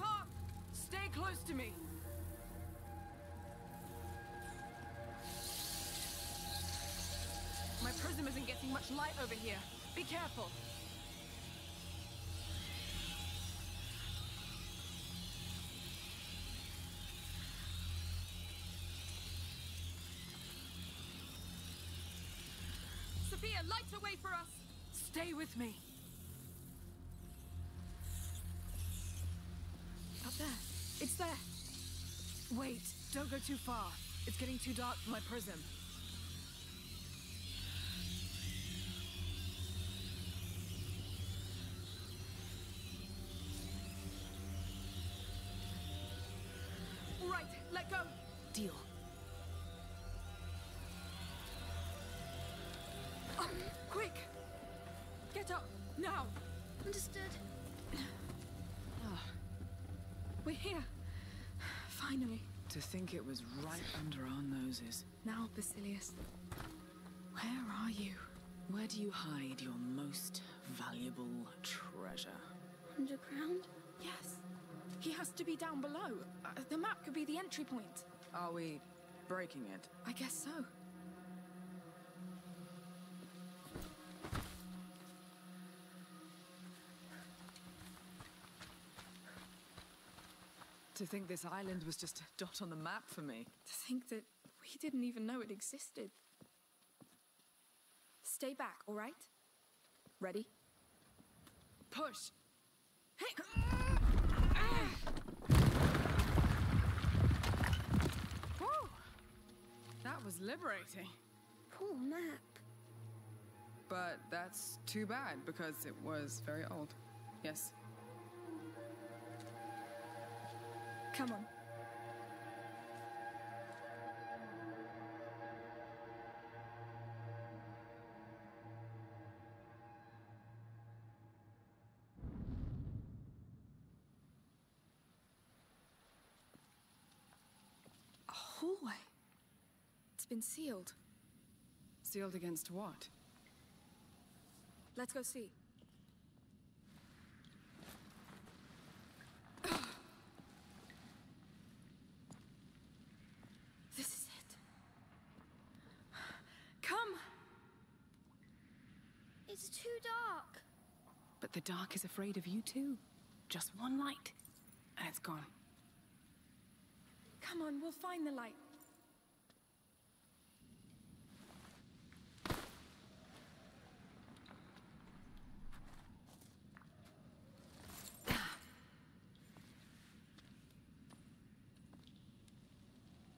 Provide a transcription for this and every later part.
Path! Stay close to me! My prism isn't getting much light over here. Be careful. Sophia, light a way for us! Stay with me. Too far. It's getting too dark for my prism. Think it was right under our noses. Now, Basilius. Where are you? Where do you hide your most valuable treasure? Underground? Yes. He has to be down below. Uh, the map could be the entry point. Are we breaking it? I guess so. To think this island was just a dot on the map for me. To think that we didn't even know it existed. Stay back, all right? Ready? Push. That was liberating. Cool map. But that's too bad because it was very old. Yes. Come on. A hallway. It's been sealed. Sealed against what? Let's go see. This is it. Come! It's too dark. But the dark is afraid of you too. Just one light, and it's gone. Come on, we'll find the light.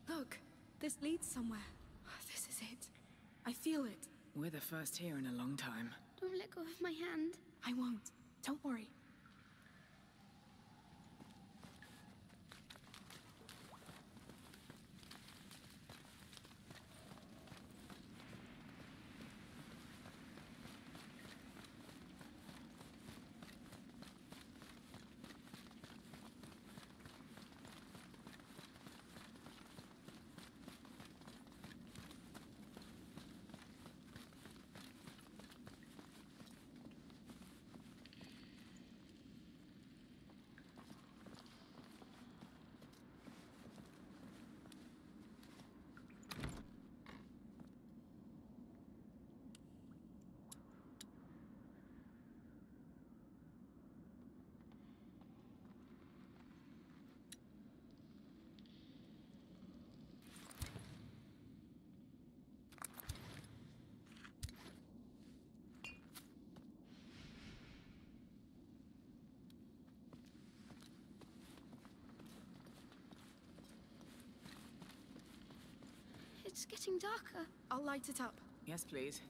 Look, this leads somewhere. This is it. I feel it. We're the first here in a long time. Don't let go of my hand. I won't. Don't worry. It's getting darker. I'll light it up. Yes, please.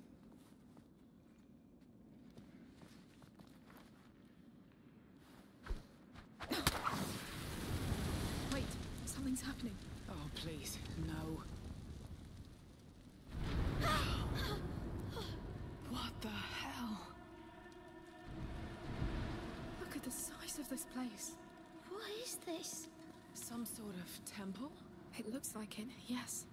Wait, something's happening. Oh, please, no. what the hell? Look at the size of this place. What is this? Some sort of temple? It looks like it, yes.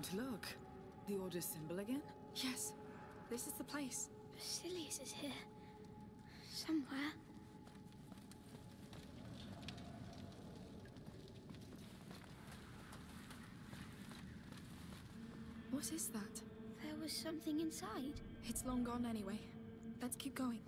Don't look. The Order's symbol again? Yes, this is the place. Basilius is here. Somewhere. What is that? There was something inside. It's long gone anyway. Let's keep going.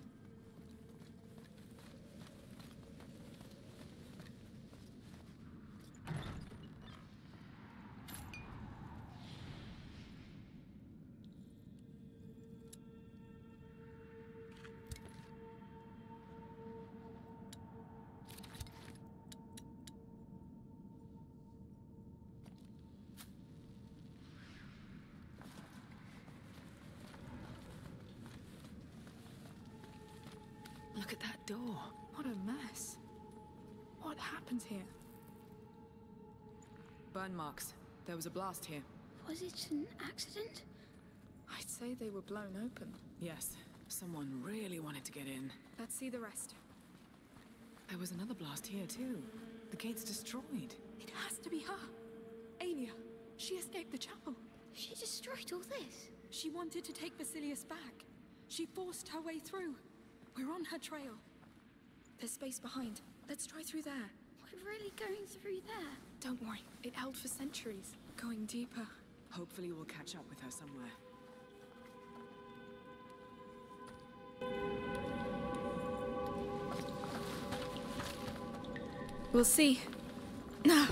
Burn marks. There was a blast here. Was it an accident? I'd say they were blown open. Yes, someone really wanted to get in. Let's see the rest. There was another blast here too. The gate's destroyed. It has to be her. Aelia. She escaped the chapel. She destroyed all this. She wanted to take Basilius back. She forced her way through. We're on her trail. There's space behind. Let's try through there. We're really going through there. Don't worry. It held for centuries. Going deeper. Hopefully we'll catch up with her somewhere. We'll see. No.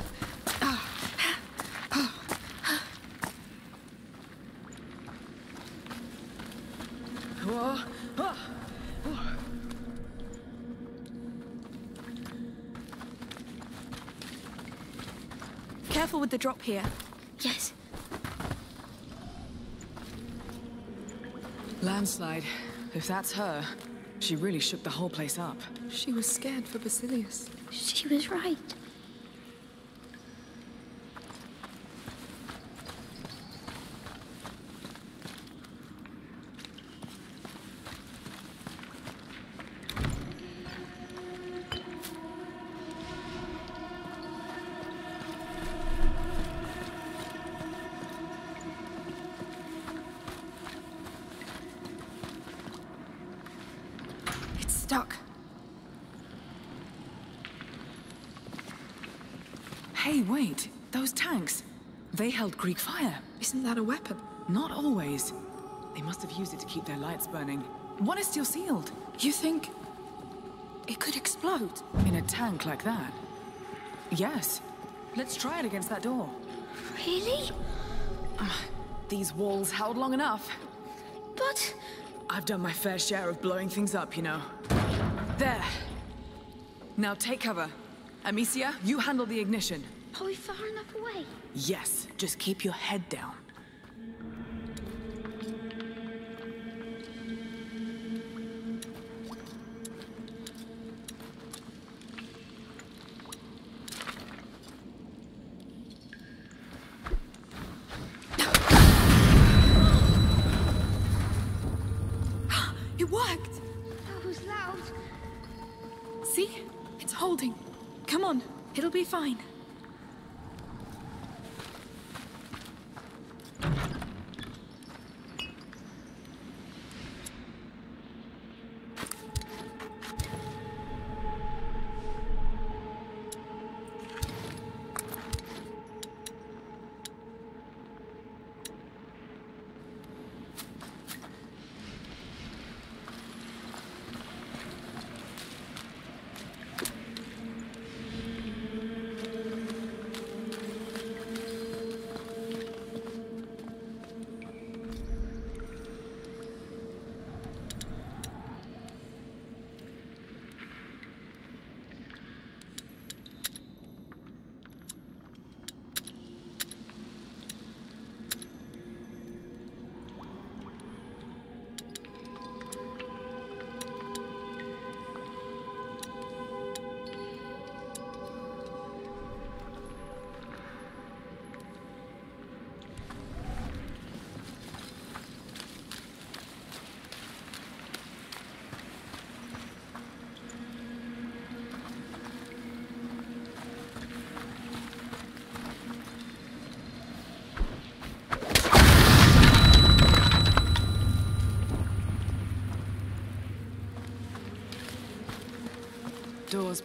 Whoa! Ah! Careful with the drop here. Yes. Landslide. If that's her, she really shook the whole place up. She was scared for Basilius. She was right. It's stuck. Hey, wait. Those tanks. They held Greek fire. Isn't that a weapon? Not always. They must have used it to keep their lights burning. One is still sealed. You think it could explode? In a tank like that? Yes. Let's try it against that door. Really? Ah, these walls held long enough. But I've done my fair share of blowing things up, you know. There. Now take cover. Amicia, you handle the ignition. Are we far enough away? Yes, just keep your head down. It worked! That was loud. See? It's holding. Come on, it'll be fine.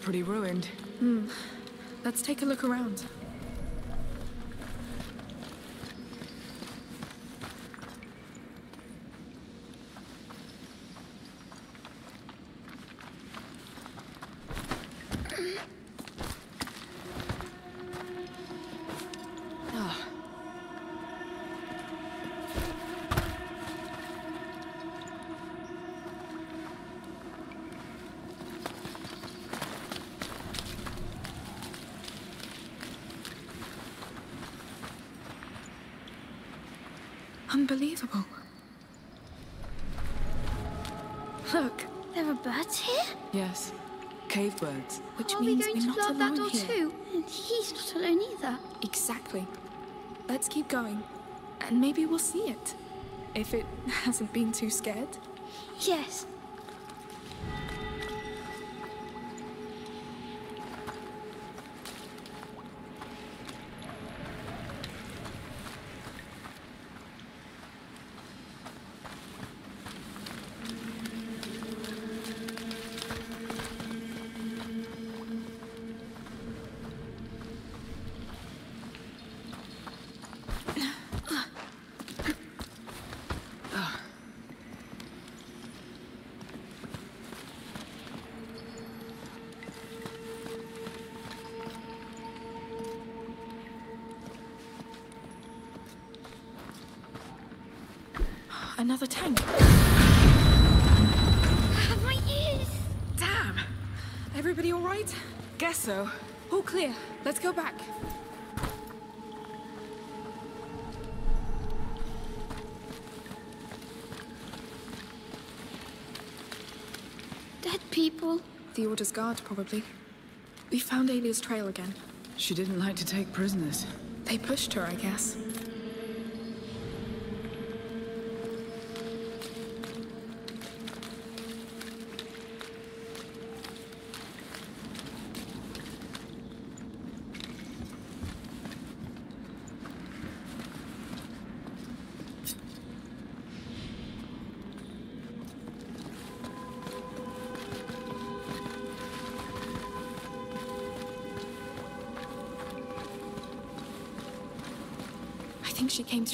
Pretty ruined. Hmm. Let's take a look around. Unbelievable. Look, There are birds here? yes. Cave birds. which are means we going we're to not that alone door here. too? And he's not alone either. Exactly. Let's keep going, and maybe we'll see it. If it hasn't been too scared. Yes. Dead people. The Order's guard, probably. We found Aelia's trail again. She didn't like to take prisoners. They pushed her, I guess.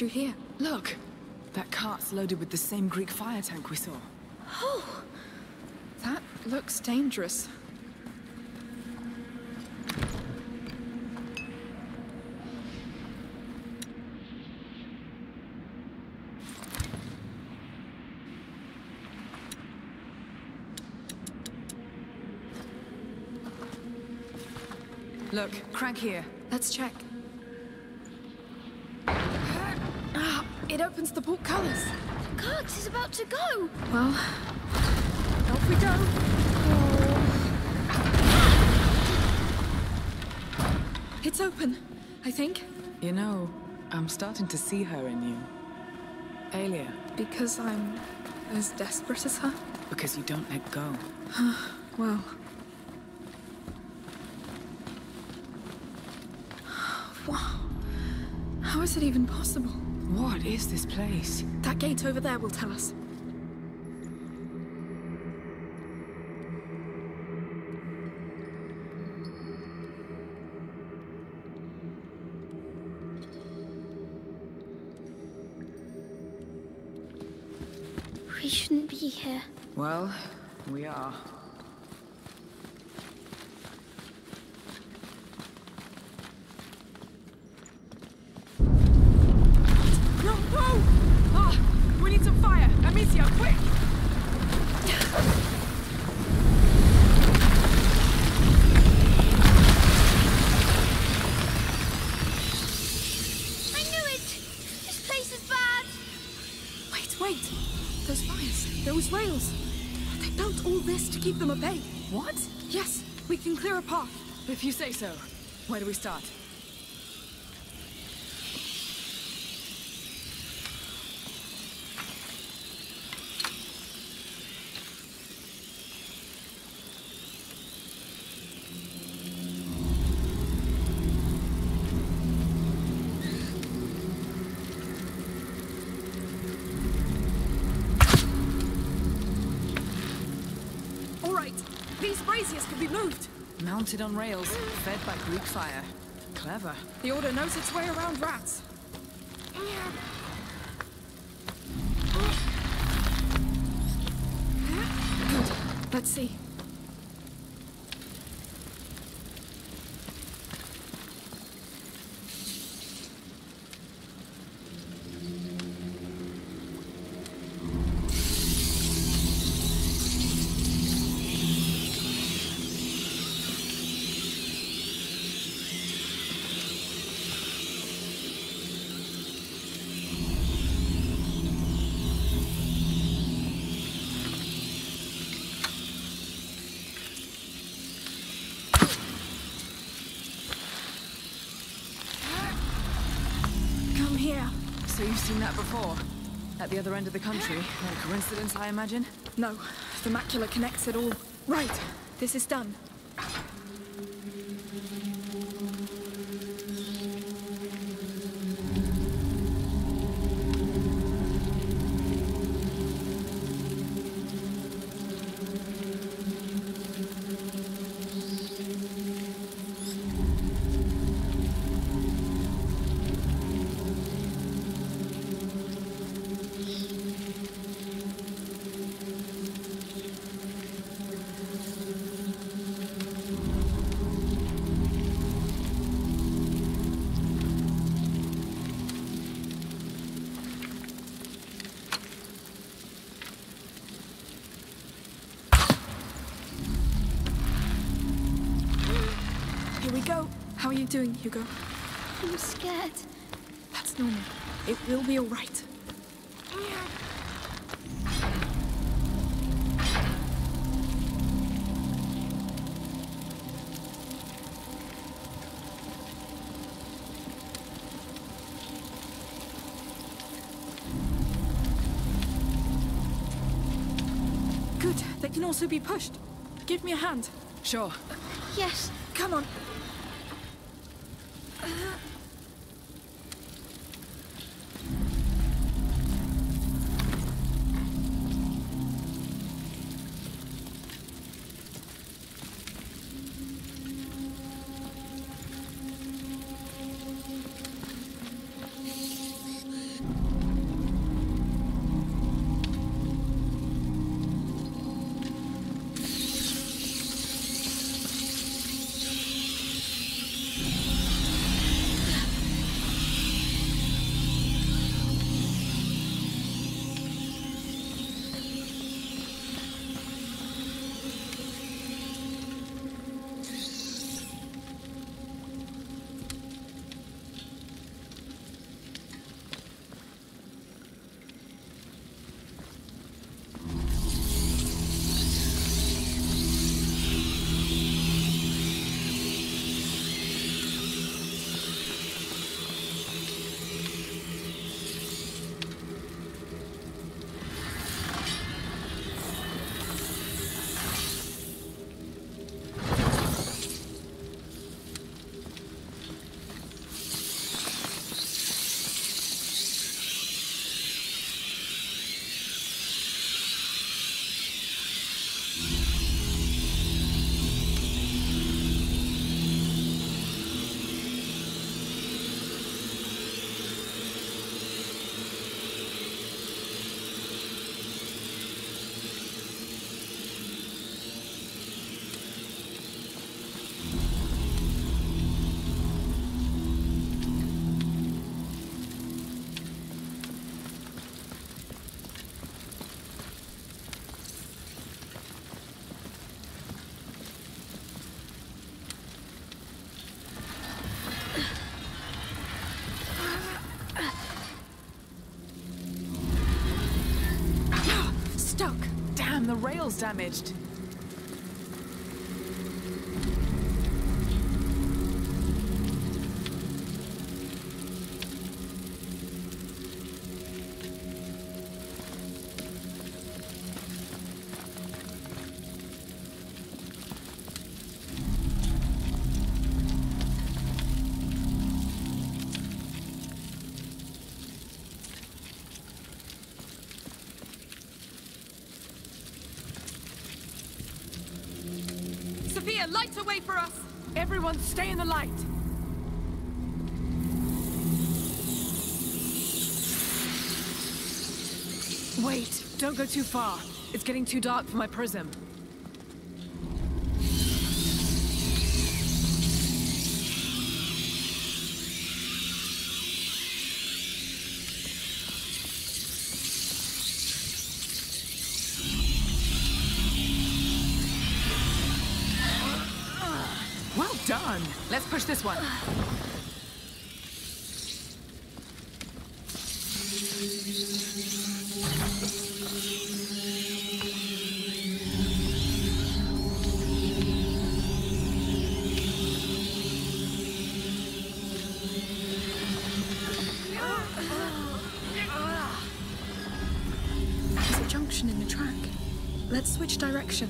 Through here. Look! That cart's loaded with the same Greek fire tank we saw. Oh, That looks dangerous. Look, crank here. Let's check. Ah, it opens the portcullis. the carts is about to go. Well, off we go. It's open, I think, You know, I'm starting to see her in you. Aelia, because I'm as desperate as her. because you don't let go. Well. Wow. How is it even possible? What is this place? That gate over there will tell us. We shouldn't be here. Well, we are. Path. If you say so. Where do we start? All right, these braziers can be moved. Mounted on rails, fed by Greek fire. Clever. The Order knows its way around rats. Good. Let's see. Come here. So you've seen that before? At the other end of the country? No coincidence, I imagine? No, the macula connects it all. Right, this is done. Hugo? I'm scared. That's normal. It will be all right. Good. They can also be pushed. Give me a hand. Sure. Yes. Come on. Rail's damaged. Stay in the light! Wait, don't go too far. It's getting too dark for my prism. Let's switch direction.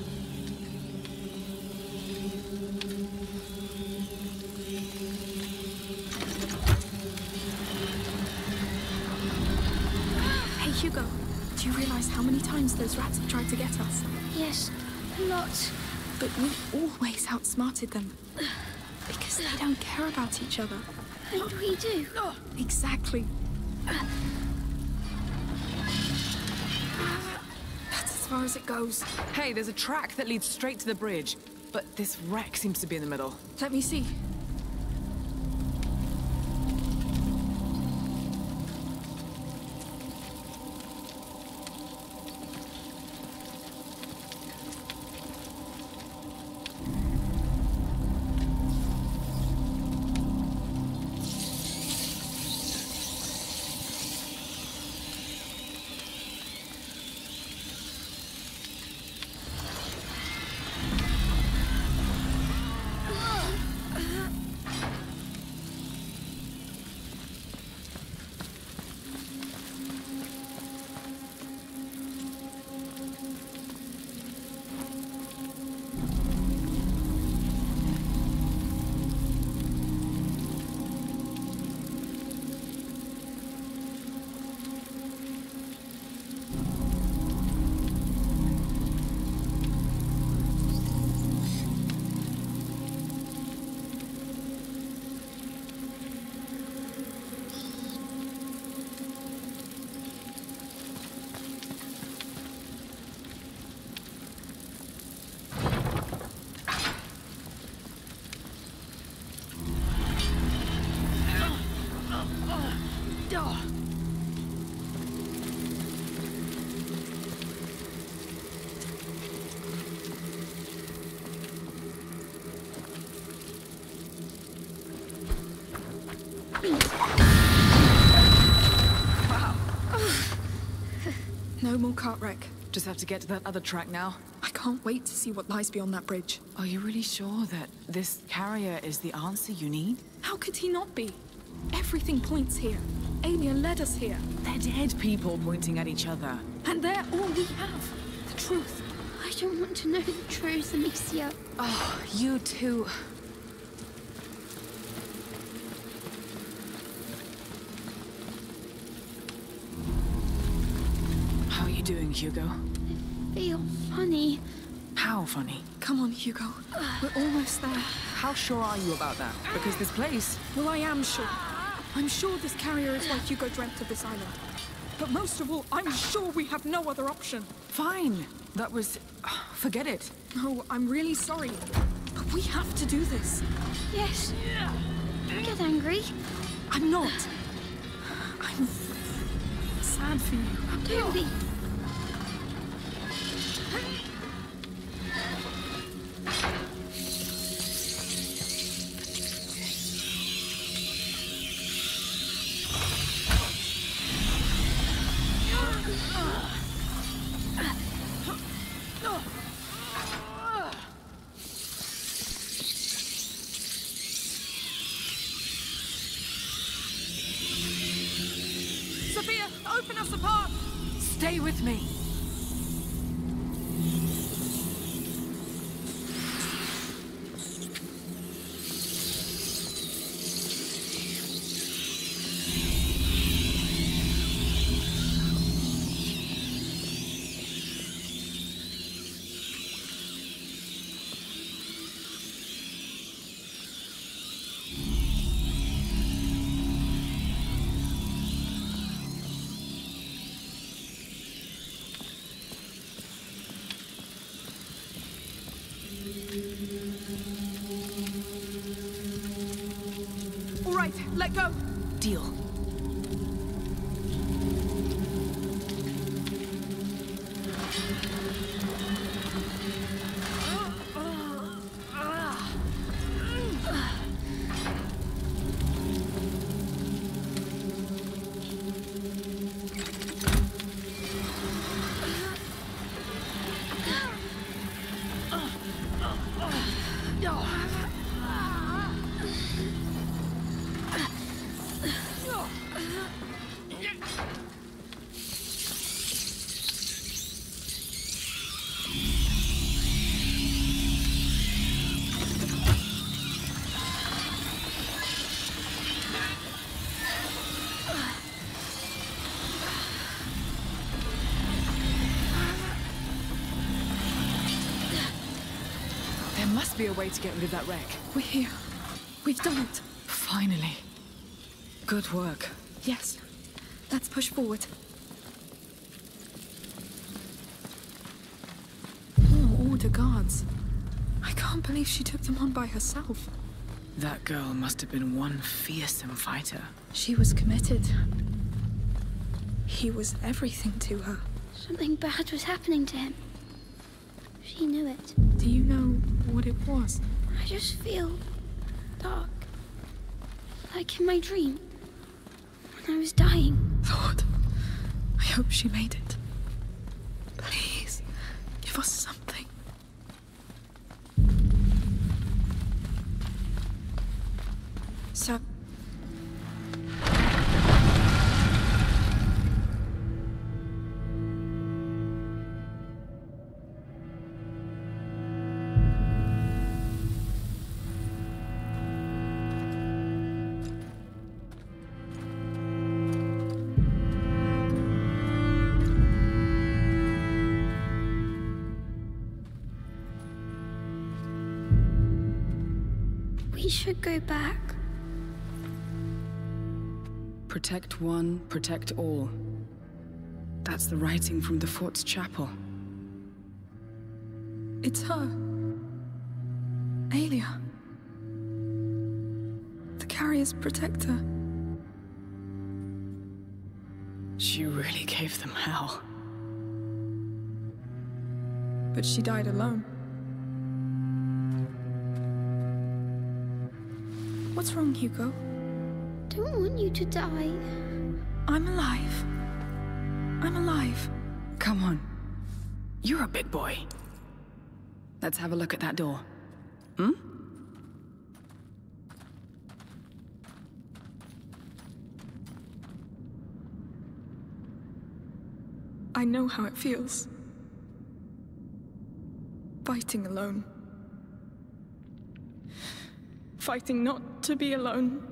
Hey Hugo, do you realize how many times those rats have tried to get us? Yes, a lot. But we always outsmarted them. Because they don't care about each other. And we do. Exactly. Far as it goes. Hey, there's a track that leads straight to the bridge. But this wreck seems to be in the middle. Let me see. No more cart wreck. Just have to get to that other track now. I can't wait to see what lies beyond that bridge. Are you really sure that this carrier is the answer you need? How could he not be? Everything points here. Aelia led us here. They're dead people pointing at each other. And they're all we have. The truth. I don't want to know the truth, Amicia. Oh, you too. Hugo? Feel funny. How funny? Come on, Hugo. We're almost there. How sure are you about that? Because this place... Well, I am sure. I'm sure this carrier is why Hugo dreamt of this island. But most of all, I'm sure we have no other option. Fine. That was... Forget it. No, I'm really sorry. But we have to do this. Yes. Get angry. I'm not. I'm sad for you. Don't be. With me. Way to get rid of that wreck. We're here. We've done it. Finally. Good work. Yes. Let's push forward. More Order guards. I can't believe she took them on by herself. That girl must have been one fearsome fighter. She was committed. He was everything to her. Something bad was happening to him. She knew it. Do you know what it was? I just feel dark. Like in my dream. When I was dying. Lord, I hope she made it. Please, give us something. Go back. Protect one, protect all. That's the writing from the fort's chapel. it's her. Aelia. The carrier's protector. She really gave them hell. But she died alone. What's wrong, Hugo? Don't want you to die. I'm alive. I'm alive. Come on. You're a big boy. Let's have a look at that door. Hmm? I know how it feels. Fighting alone. Fighting not to be alone.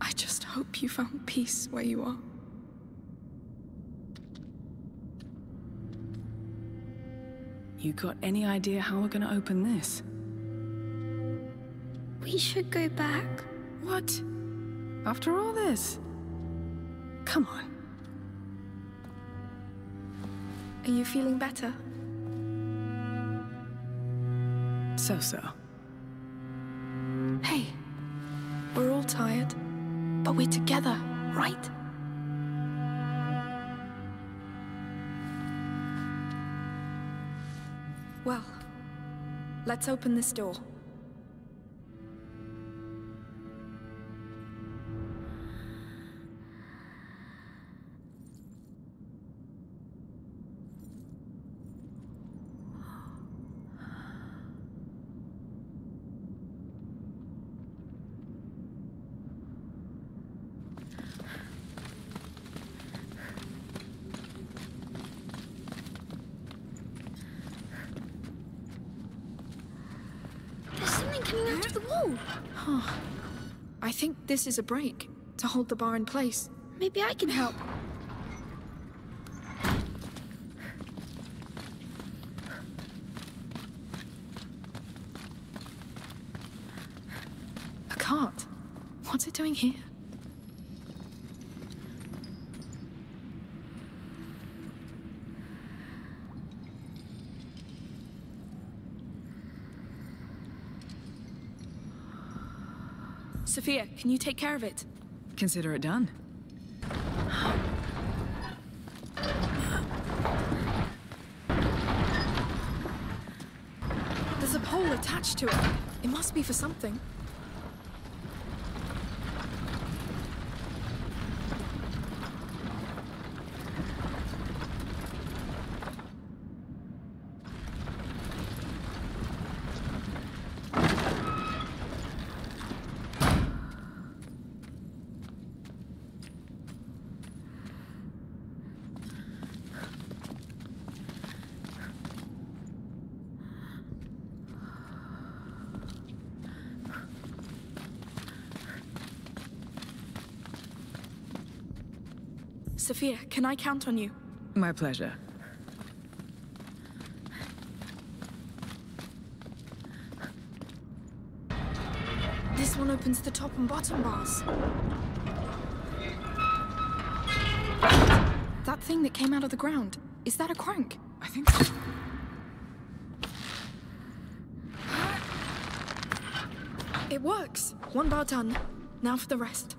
I just hope you found peace where you are. You got any idea how we're gonna open this? We should go back. What? After all this? Come on. Are you feeling better? So so. Hey, we're all tired, but we're together, right? Well, let's open this door. Coming out of the wall. I think this is a brake to hold the bar in place. Maybe I can help. A cart. What's it doing here? Sophia, can you take care of it? Consider it done. There's a pole attached to it. It must be for something. Sophia, can I count on you? My pleasure. This one opens the top and bottom bars. That thing that came out of the ground, is that a crank? I think so. It works. One bar done. Now for the rest.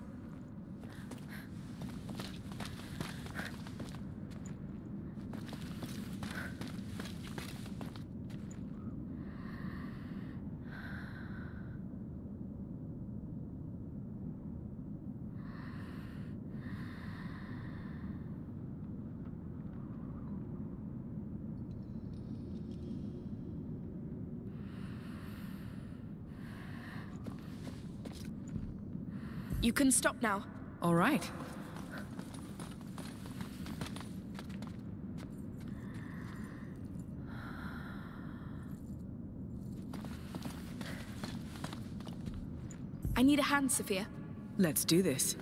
Can stop now. All right. I need a hand, Sophia. Let's do this.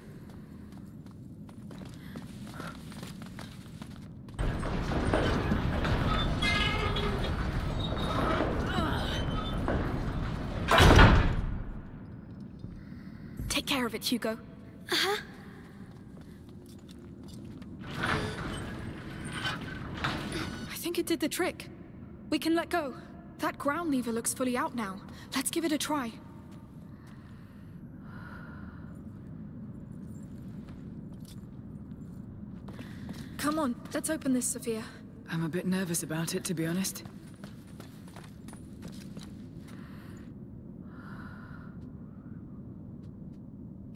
It, Hugo. Uh-huh. I think it did the trick. We can let go. That ground lever looks fully out now. Let's give it a try. Come on, let's open this, Sophia. I'm a bit nervous about it, to be honest.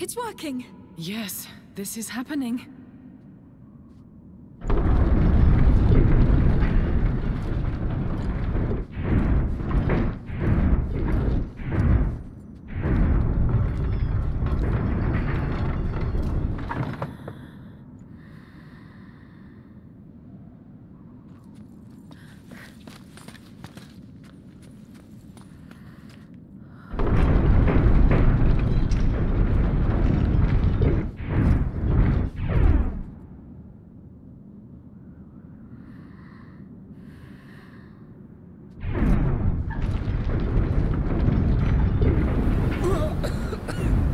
It's working! Yes, this is happening.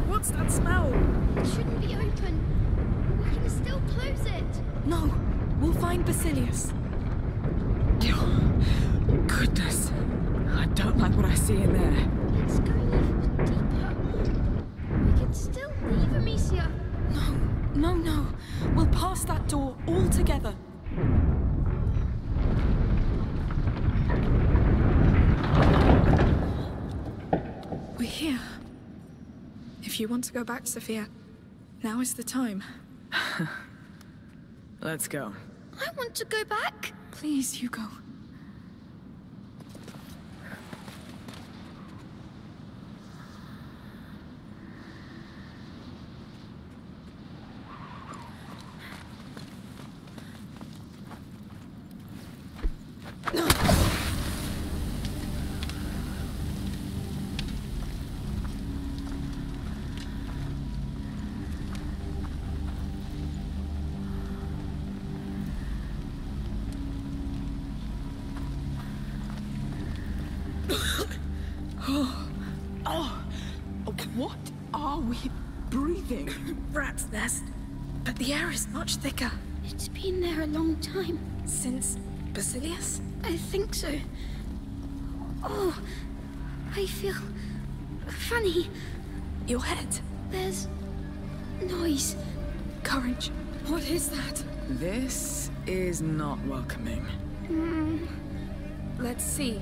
What's that smell? It shouldn't be open. We can still close it. No, we'll find Basilius. Goodness. I don't like what I see in there. It's going even deeper. We can still leave Amicia. No, no, no. We'll pass that door all together. We're here. If you want to go back, Sophia, now is the time. Let's go. I want to go back. Please, Hugo. Rat's nest. But the air is much thicker. It's been there a long time. Since Basilius? I think so. Oh, I feel funny. Your head. There's noise. Courage. What is that? This is not welcoming. Mm. Let's see.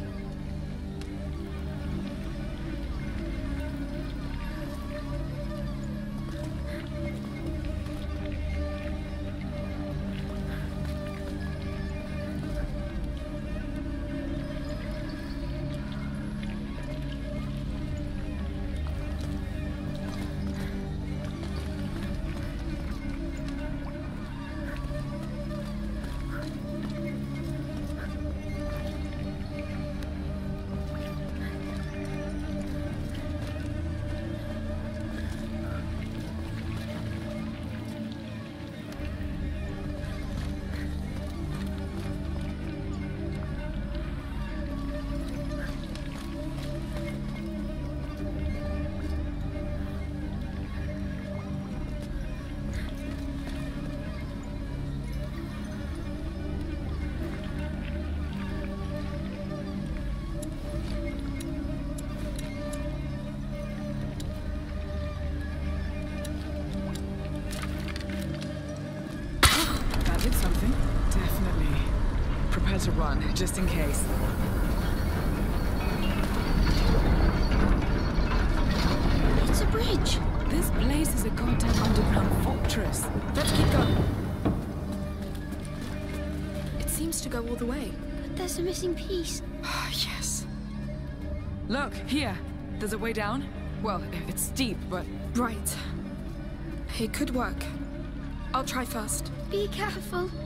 Something. Definitely. Prepare to run, just in case. It's a bridge. This place is a goddamn underground fortress. Let's keep going. It seems to go all the way. But there's a missing piece. Ah, yes. Look, here. There's a way down. Well, it's steep, but Right. It could work. I'll try first. Be careful.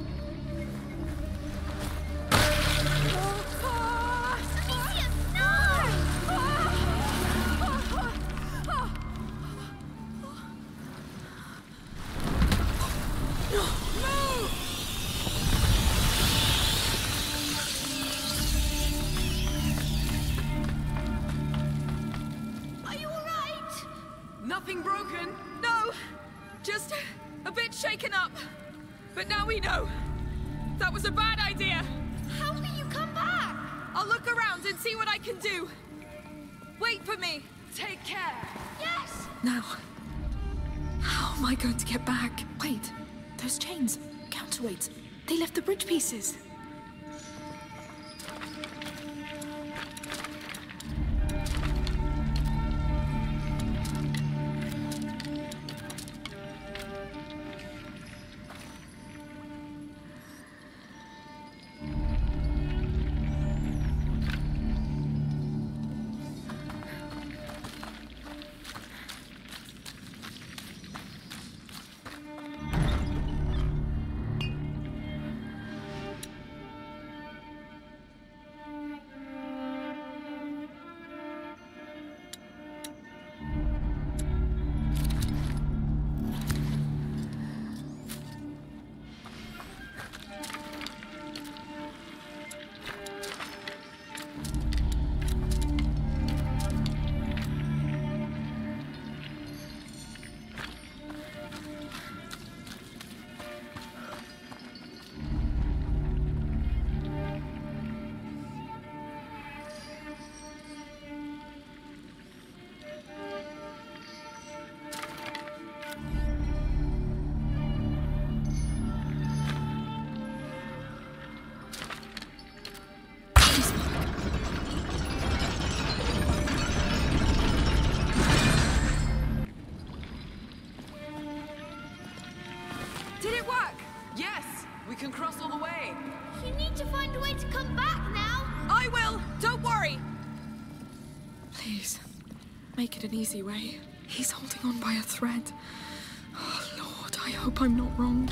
An easy way. He's holding on by a thread. Oh, Lord, I hope I'm not wrong.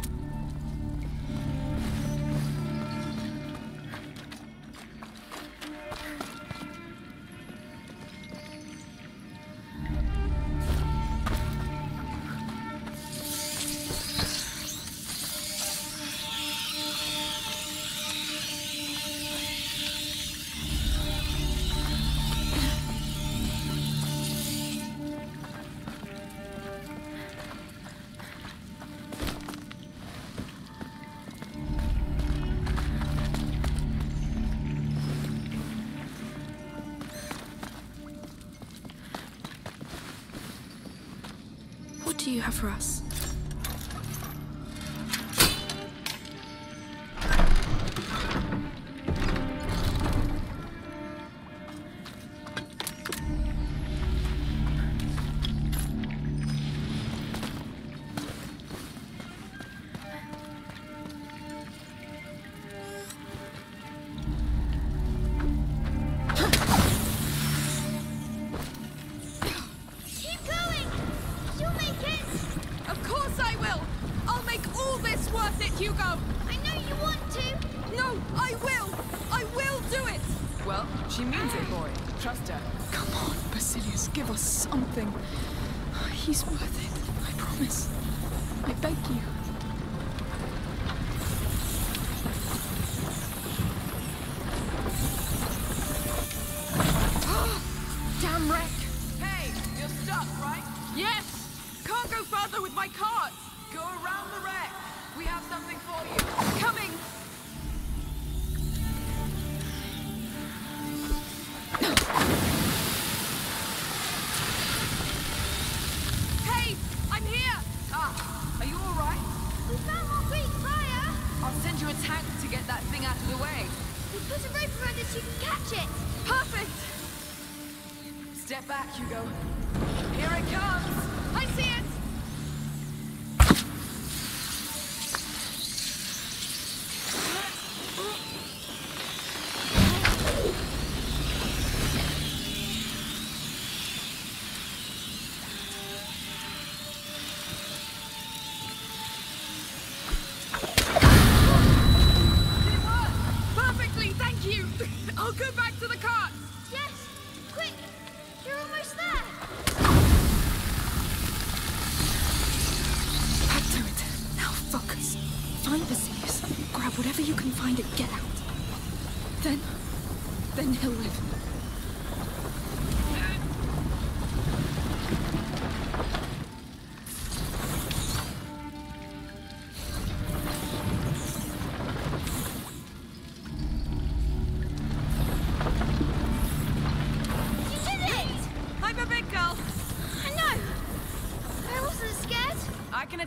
You have for us?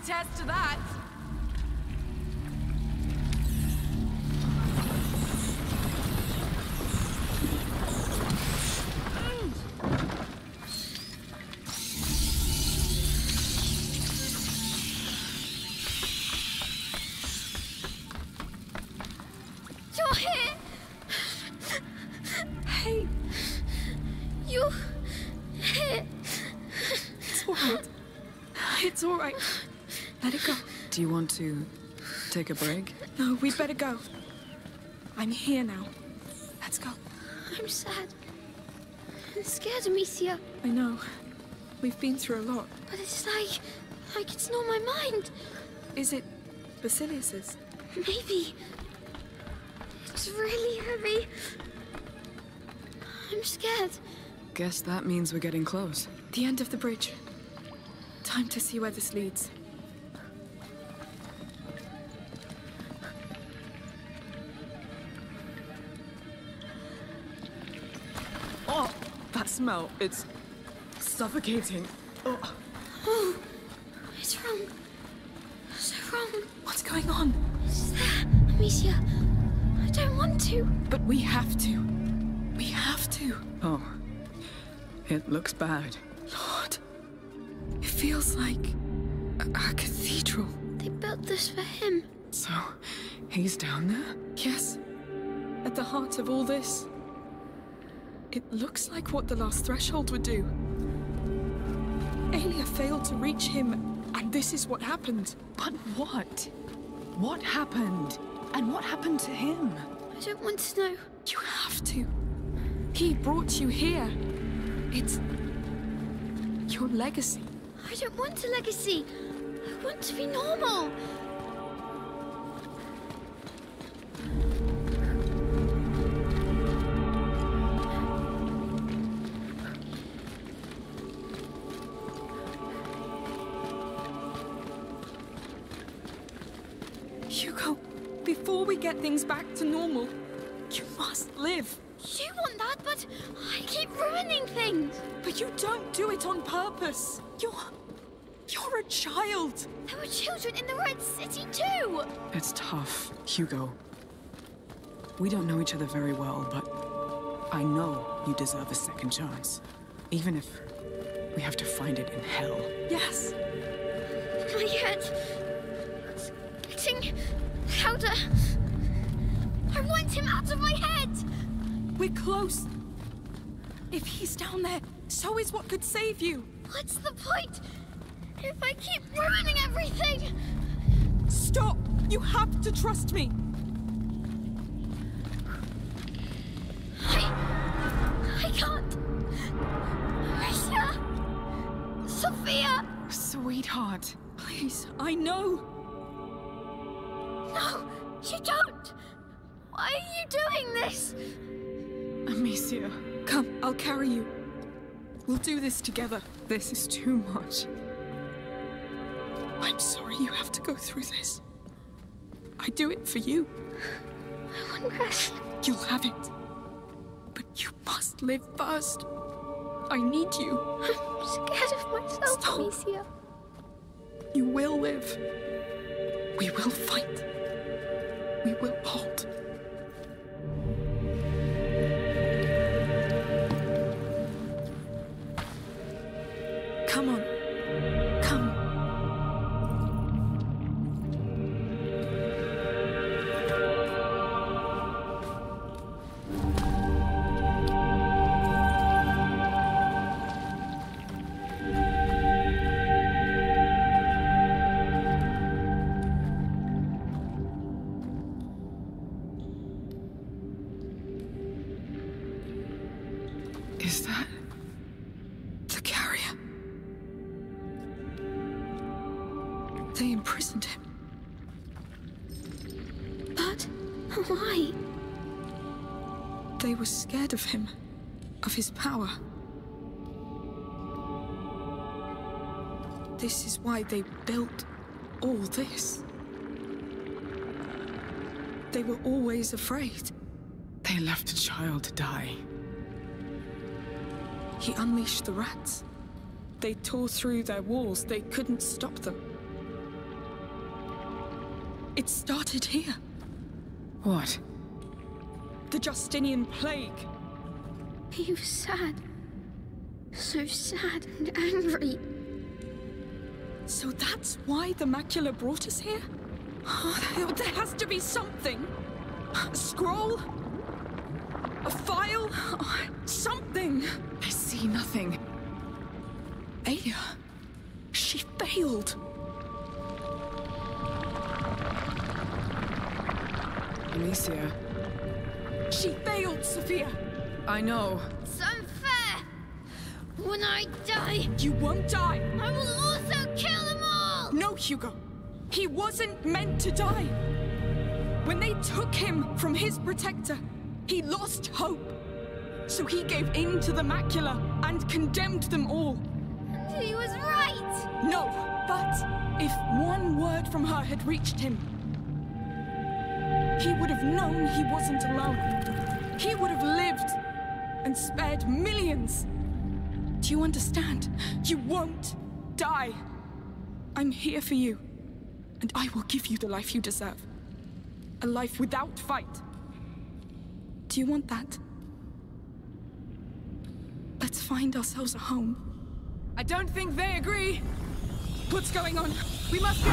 I to take a break? No, we'd better go. I'm here now. Let's go. I'm sad. I'm scared, Amicia. I know. We've been through a lot. But it's like... like it's not my mind. Is it Basilius's? Maybe. It's really heavy. I'm scared. Guess that means we're getting close. The end of the bridge. Time to see where this leads. Smell. It's suffocating. Oh, Oh, it's wrong. So wrong. What's going on? It's there, Amicia. I don't want to. But we have to. We have to. oh. It looks bad. Lord. It feels like a, a cathedral. They built this for him. So, he's down there? Yes. At the heart of all this. It looks like what the last threshold would do. Aelia failed to reach him, and this is what happened. But what? What happened? And what happened to him? I don't want to know. You have to. He brought you here. It's your legacy. I don't want a legacy. I want to be normal. Children in the Red City too! It's tough, Hugo. We don't know each other very well, but I know you deserve a second chance. Even if we have to find it in hell. Yes! My head. It's getting louder. I want him out of my head! We're close! If he's down there, so is what could save you! What's the point? If I keep ruining everything! Stop! You have to trust me! I... I can't. Marcia! Sophia! Sweetheart. Please, I know! No, you don't! Why are you doing this? Amicia, Come, I'll carry you. We'll do this together. this is too much. I'm sorry you have to go through this. I do it for you. I want rest. You'll have it. But you must live first. I need you. I'm scared of myself, Stop. Amicia. You will live. We will fight. We will hold. They imprisoned him. But why? They were scared of him, of his power. This is why they built all this. They were always afraid. They left a child to die. He unleashed the rats. They tore through their walls. They couldn't stop them. It started here. What? The Justinian plague. He was sad. So sad and angry. So that's why the macula brought us here? Oh, there- there has to be something. A scroll? A file? Oh, something. I see nothing. Aelia. She failed. Amicia, She failed, Sophia. I know. It's unfair! When I die, You won't die. I will also kill them all! No, Hugo. He wasn't meant to die. When they took him from his protector, he lost hope. So he gave in to the macula and condemned them all. And he was right! No, but if one word from her had reached him, he would have known he wasn't alone. He would have lived and spared millions. Do you understand? You won't die. I'm here for you, and I will give you the life you deserve. A life without fight. Do you want that? Let's find ourselves a home. I don't think they agree. What's going on? We must go!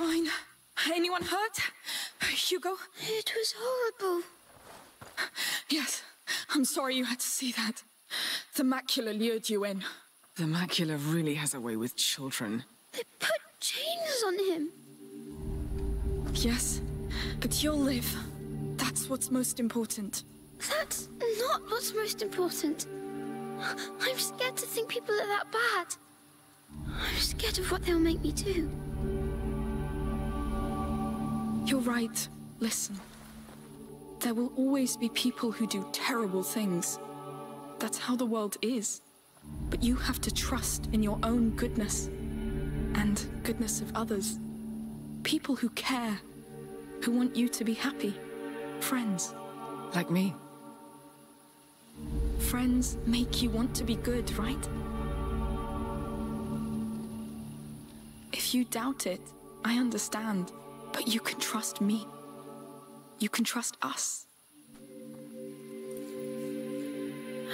Fine. Anyone hurt? Hugo? It was horrible. Yes. I'm sorry you had to see that. The macula lured you in. The macula really has a way with children. They put chains on him. Yes, but you'll live. That's what's most important. That's not what's most important. I'm scared to think people are that bad. I'm scared of what they'll make me do. You're right. Listen. There will always be people who do terrible things. That's how the world is. But you have to trust in your own goodness. And goodness of others. People who care. Who want you to be happy. Friends. Like me. Friends make you want to be good, right? If you doubt it, I understand. But you can trust me. You can trust us.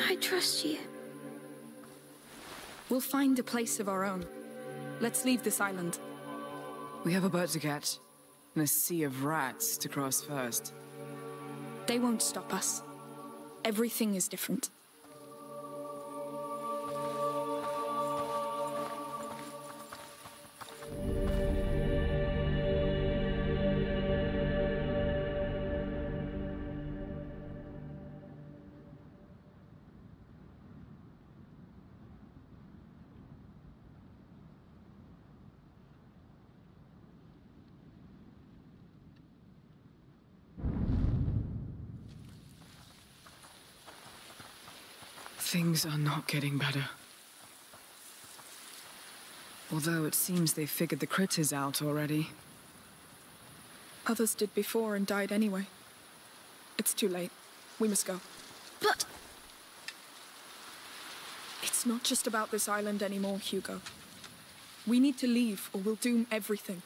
I trust you. We'll find a place of our own. Let's leave this island. We have a boat to catch, and a sea of rats to cross first. They won't stop us. Everything is different. Things are not getting better. Although it seems they've figured the critters out already. Others did before and died anyway. It's too late. We must go. But It's not just about this island anymore, Hugo. We need to leave or we'll doom everything.